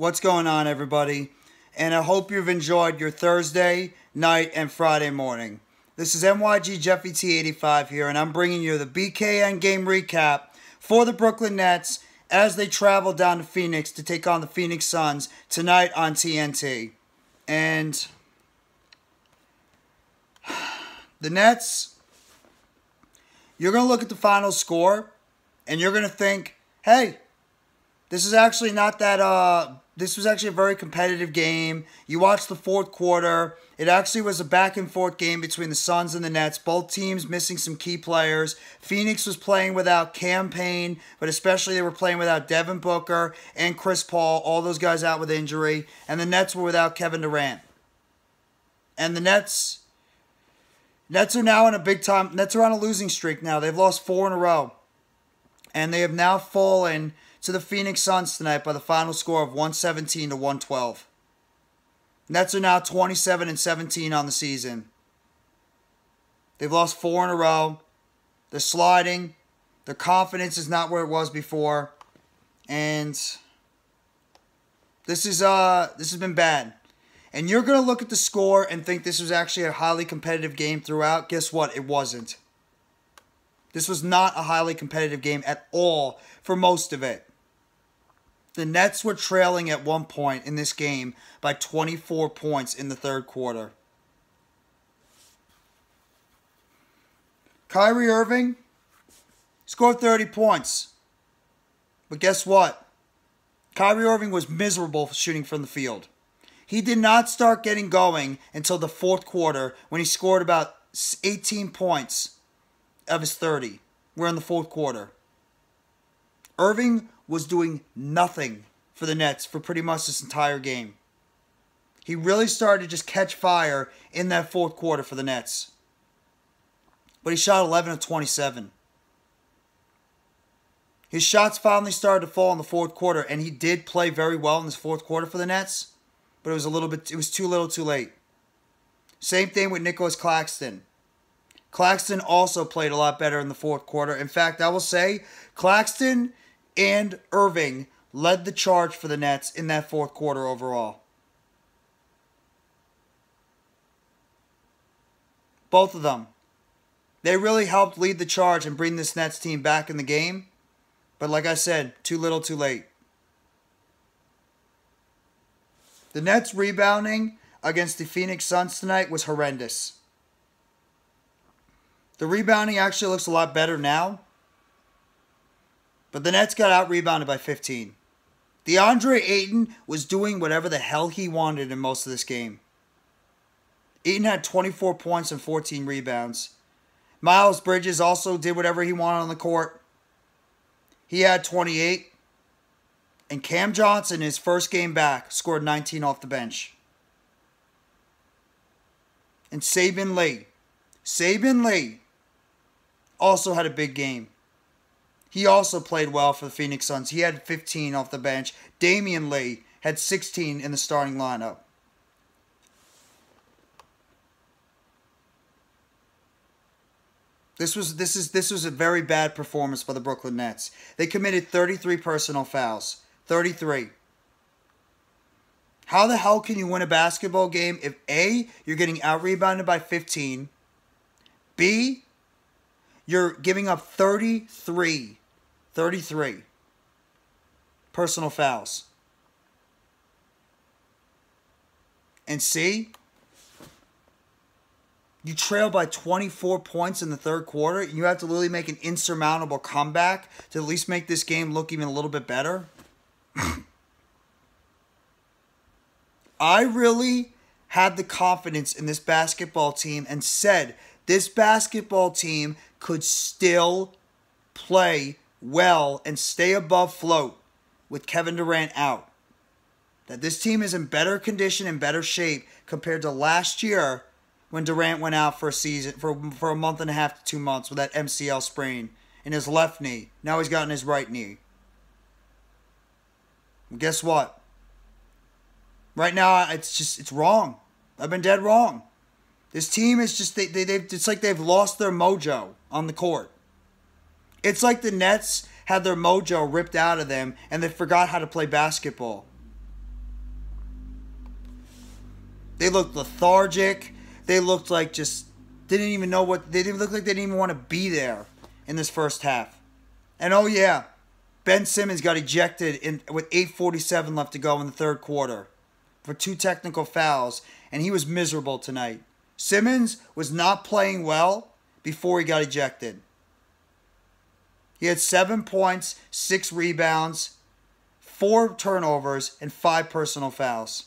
What's going on, everybody? And I hope you've enjoyed your Thursday night and Friday morning. This is NYG Jeffy T85 here, and I'm bringing you the BKN game recap for the Brooklyn Nets as they travel down to Phoenix to take on the Phoenix Suns tonight on TNT. And the Nets, you're going to look at the final score and you're going to think, hey, this is actually not that uh this was actually a very competitive game. You watched the fourth quarter. It actually was a back and forth game between the Suns and the Nets. Both teams missing some key players. Phoenix was playing without Cam Payne, but especially they were playing without Devin Booker and Chris Paul, all those guys out with injury. And the Nets were without Kevin Durant. And the Nets Nets are now in a big time Nets are on a losing streak now. They've lost four in a row. And they have now fallen to the Phoenix Suns tonight by the final score of 117 to 112. Nets are now 27 and 17 on the season. They've lost four in a row. They're sliding. Their confidence is not where it was before. And this is uh this has been bad. And you're going to look at the score and think this was actually a highly competitive game throughout. Guess what? It wasn't. This was not a highly competitive game at all for most of it. The Nets were trailing at one point in this game by 24 points in the third quarter. Kyrie Irving scored 30 points. But guess what? Kyrie Irving was miserable shooting from the field. He did not start getting going until the fourth quarter when he scored about 18 points of his 30. We're in the fourth quarter. Irving was doing nothing for the Nets for pretty much this entire game. He really started to just catch fire in that fourth quarter for the Nets. But he shot 11 of 27. His shots finally started to fall in the fourth quarter, and he did play very well in this fourth quarter for the Nets, but it was a little bit, it was too little too late. Same thing with Nicolas Claxton. Claxton also played a lot better in the fourth quarter. In fact, I will say Claxton and Irving led the charge for the Nets in that fourth quarter overall. Both of them. They really helped lead the charge and bring this Nets team back in the game. But like I said, too little, too late. The Nets rebounding against the Phoenix Suns tonight was horrendous. The rebounding actually looks a lot better now. But the Nets got out rebounded by 15. DeAndre Ayton was doing whatever the hell he wanted in most of this game. Ayton had 24 points and 14 rebounds. Miles Bridges also did whatever he wanted on the court. He had 28. And Cam Johnson, his first game back, scored 19 off the bench. And Saben Lee. Saben Lee also had a big game. He also played well for the Phoenix Suns. He had 15 off the bench. Damion Lee had 16 in the starting lineup. This was this is this was a very bad performance by the Brooklyn Nets. They committed 33 personal fouls. 33. How the hell can you win a basketball game if A, you're getting out rebounded by 15, B, you're giving up 33 33 personal fouls. And see, you trail by 24 points in the third quarter. And you have to literally make an insurmountable comeback to at least make this game look even a little bit better. I really had the confidence in this basketball team and said this basketball team could still play well and stay above float with Kevin Durant out. That this team is in better condition and better shape compared to last year when Durant went out for a season for for a month and a half to two months with that MCL sprain in his left knee. Now he's gotten his right knee. And guess what? Right now, it's just it's wrong. I've been dead wrong. This team is just they they they've, it's like they've lost their mojo on the court. It's like the Nets had their mojo ripped out of them and they forgot how to play basketball. They looked lethargic. They looked like just didn't even know what they didn't look like they didn't even want to be there in this first half. And oh yeah, Ben Simmons got ejected in with 8:47 left to go in the third quarter for two technical fouls, and he was miserable tonight. Simmons was not playing well before he got ejected. He had seven points, six rebounds, four turnovers, and five personal fouls.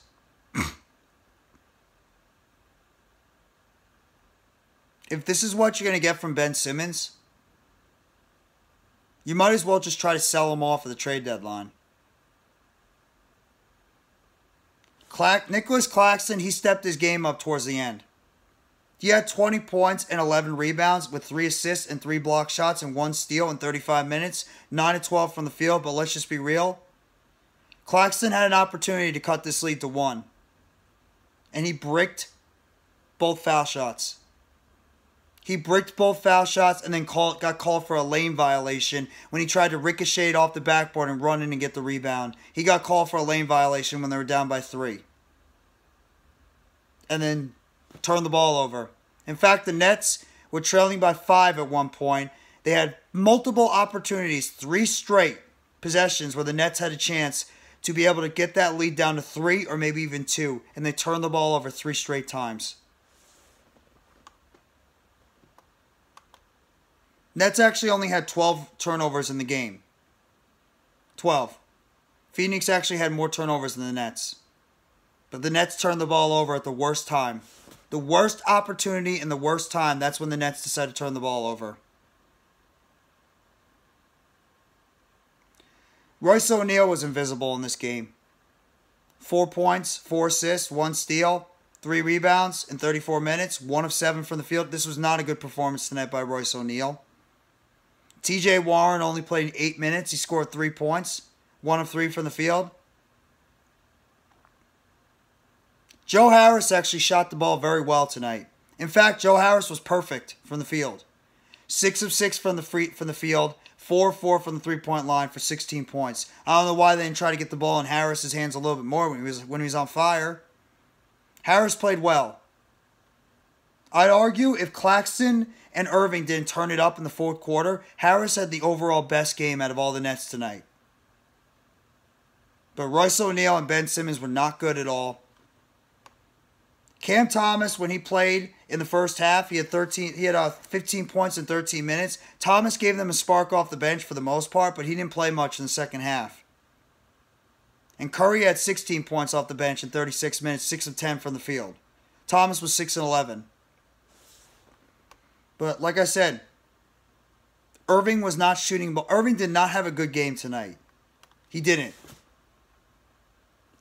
if this is what you're going to get from Ben Simmons, you might as well just try to sell him off at the trade deadline. Nicolas Claxton, he stepped his game up towards the end. He had 20 points and 11 rebounds with 3 assists and 3 block shots and 1 steal in 35 minutes, 9 to 12 from the field, but let's just be real. Claxton had an opportunity to cut this lead to 1. And he bricked both foul shots. He bricked both foul shots and then got called for a lane violation when he tried to ricochet off the backboard and run in and get the rebound. He got called for a lane violation when they were down by three. And then turned the ball over. In fact, the Nets were trailing by five at one point. They had multiple opportunities, three straight possessions where the Nets had a chance to be able to get that lead down to three or maybe even two, and they turned the ball over three straight times. Nets actually only had 12 turnovers in the game. 12. Phoenix actually had more turnovers than the Nets. But the Nets turned the ball over at the worst time. The worst opportunity and the worst time, that's when the Nets decided to turn the ball over. Royce O'Neale was invisible in this game. Four points, four assists, one steal, three rebounds in 34 minutes, one of seven from the field. This was not a good performance tonight by Royce O'Neale. TJ Warren only played eight minutes. He scored three points, one of three from the field. Joe Harris actually shot the ball very well tonight. In fact, Joe Harris was perfect from the field. Six of six from the free from the field, four four from the three point line for 16 points. I don't know why they didn't try to get the ball in Harris's hands a little bit more when he was when he was on fire. Harris played well. I'd argue if Claxton and Irving didn't turn it up in the fourth quarter, Harris had the overall best game out of all the Nets tonight. But Royce O'Neale and Ben Simmons were not good at all. Cam Thomas, when he played in the first half, he had 13. He had uh, 15 points in 13 minutes. Thomas gave them a spark off the bench for the most part, but he didn't play much in the second half. And Curry had 16 points off the bench in 36 minutes, 6 of 10 from the field. Thomas was 6 and 11. But like I said, Irving was not shooting, but Irving did not have a good game tonight. He didn't.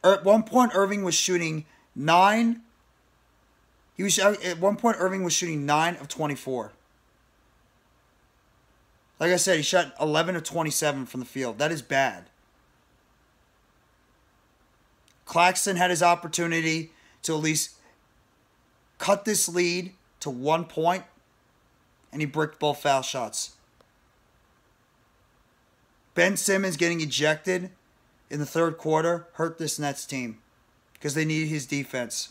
At one point, Irving was shooting nine. He was uh, at one point. Irving was shooting nine of twenty-four. Like I said, he shot eleven of twenty-seven from the field. That is bad. Claxton had his opportunity to at least cut this lead to one point and he bricked both foul shots. Ben Simmons getting ejected in the third quarter hurt this Nets team because they needed his defense.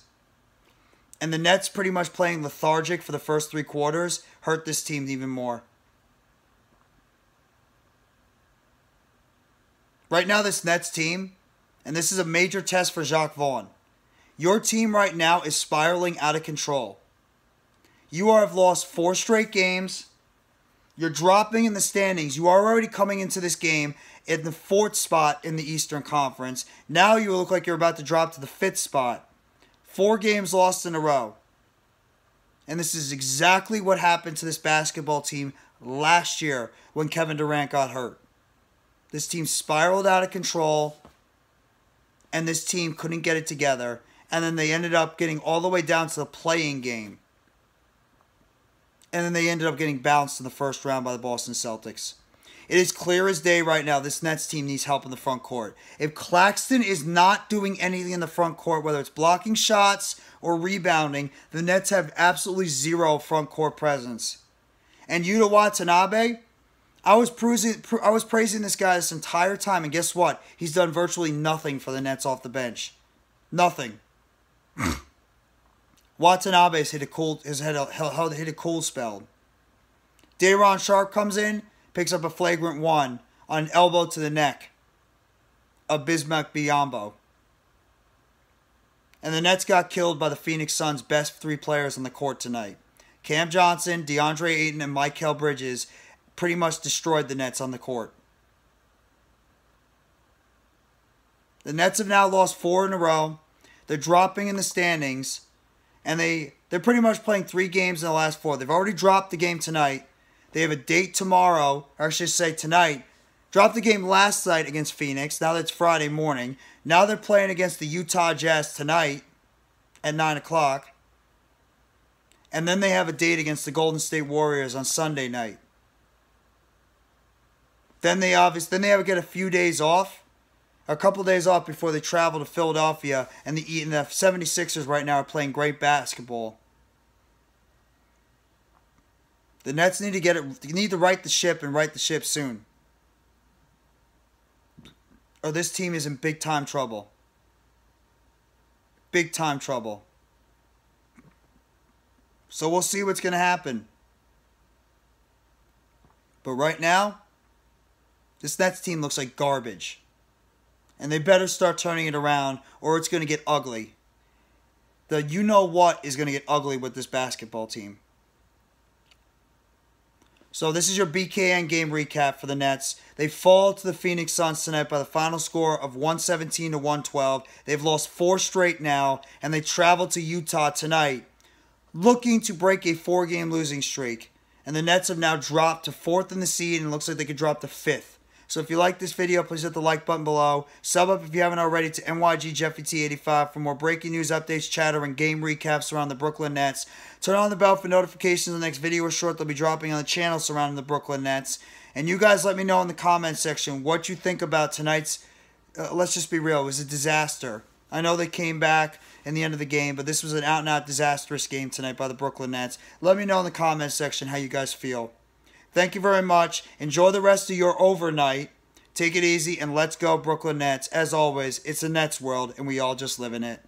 And the Nets pretty much playing lethargic for the first three quarters hurt this team even more. Right now, this Nets team, and this is a major test for Jacque Vaughn. Your team right now is spiraling out of control. You have lost four straight games. You're dropping in the standings. You are already coming into this game in the fourth spot in the Eastern Conference. Now you look like you're about to drop to the fifth spot. Four games lost in a row. And this is exactly what happened to this basketball team last year when Kevin Durant got hurt. This team spiraled out of control, and this team couldn't get it together. And then they ended up getting all the way down to the play-in game and then they ended up getting bounced in the first round by the Boston Celtics. It is clear as day right now this Nets team needs help in the front court. If Claxton is not doing anything in the front court, whether it's blocking shots or rebounding, the Nets have absolutely zero front court presence. And Yuta Watanabe, I was praising, I was praising this guy this entire time, and guess what? He's done virtually nothing for the Nets off the bench. Nothing. Watanabe's hit a cool has had a hit a cool spell. Day'Ron Sharpe comes in, picks up a flagrant one on an elbow to the neck of Bismack Biyombo. And the Nets got killed by the Phoenix Suns' best three players on the court tonight. Cam Johnson, DeAndre Ayton, and Mikal Bridges pretty much destroyed the Nets on the court. The Nets have now lost four in a row. They're dropping in the standings, and they they're pretty much playing three games in the last four. They've already dropped the game tonight. They have a date tomorrow, or I should say tonight. Dropped the game last night against Phoenix. Now that's Friday morning. Now they're playing against the Utah Jazz tonight at 9 o'clock. And then they have a date against the Golden State Warriors on Sunday night. Then they obviously then they have to get a few days off. A couple days off before they travel to Philadelphia and the and the 76ers right now are playing great basketball. The Nets need to get it They need to right the ship and right the ship soon. Or this team is in big time trouble. Big time trouble. So we'll see what's going to happen. But right now, this Nets team looks like garbage. And they better start turning it around or it's going to get ugly. The you know what is going to get ugly with this basketball team. So this is your BKN game recap for the Nets. They fall to the Phoenix Suns tonight by the final score of 117 to 112. They've lost four straight now, and they travel to Utah tonight looking to break a four game losing streak. And the Nets have now dropped to fourth in the seed and looks like they could drop to fifth. So if you like this video, please hit the like button below. Sub up if you haven't already to NYG Jeffy T85 for more breaking news, updates, chatter, and game recaps around the Brooklyn Nets. Turn on the bell for notifications the next video or short they'll be dropping on the channel surrounding the Brooklyn Nets. And you guys let me know in the comment section what you think about tonight's, uh, let's just be real, it was a disaster. I know they came back in the end of the game, but this was an out and out disastrous game tonight by the Brooklyn Nets. Let me know in the comment section how you guys feel. Thank you very much. Enjoy the rest of your overnight. Take it easy and let's go, Brooklyn Nets. As always, it's a Nets world and we all just live in it.